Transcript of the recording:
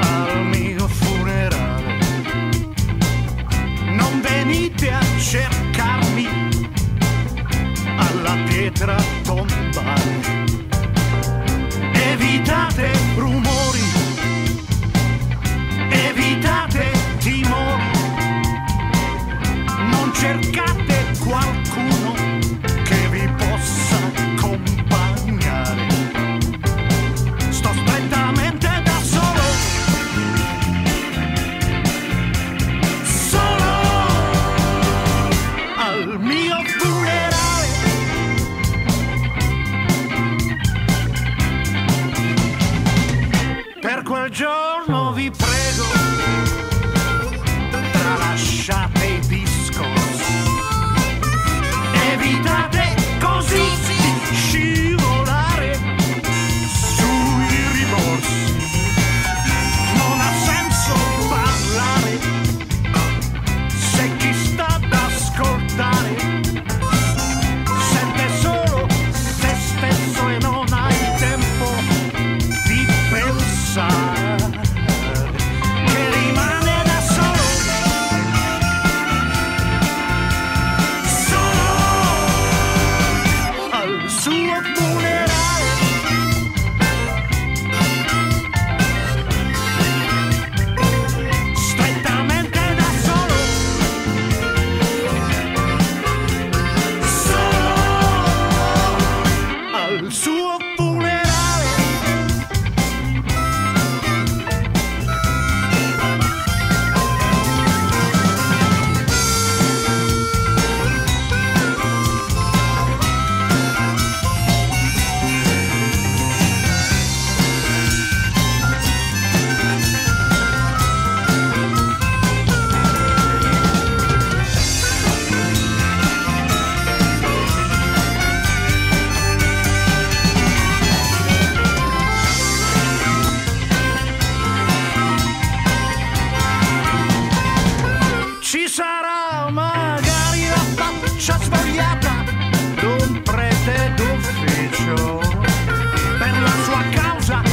al mio funerale. Non venite a cercarmi alla pietra tombale. Evitate rumore. quel giorno vi prego. causa.